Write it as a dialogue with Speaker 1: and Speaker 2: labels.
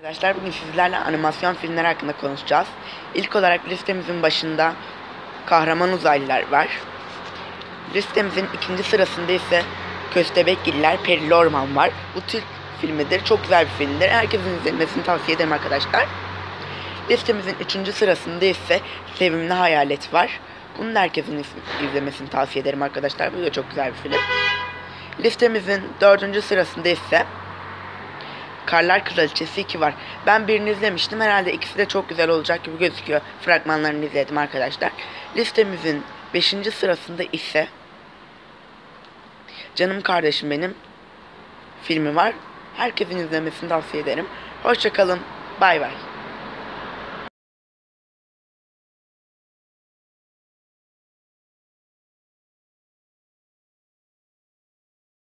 Speaker 1: Arkadaşlar bugün sizlerle animasyon filmleri hakkında konuşacağız. İlk olarak listemizin başında Kahraman Uzaylılar var. Listemizin ikinci sırasında ise Köstebekgiller Perili Orman var. Bu Türk filmidir. Çok güzel bir filmdir. Herkesin izlemesini tavsiye ederim arkadaşlar. Listemizin üçüncü sırasında ise Sevimli Hayalet var. Bunu da herkesin iz- izlemesini tavsiye ederim arkadaşlar. Bu da çok güzel bir film. Listemizin dördüncü sırasında ise Karlar Kraliçesi 2 var. Ben birini izlemiştim. Herhalde ikisi de çok güzel olacak gibi gözüküyor. Fragmanlarını izledim arkadaşlar. Listemizin 5. sırasında ise Canım Kardeşim Benim filmi var. Herkesin izlemesini tavsiye ederim. Hoşçakalın. Bay bay.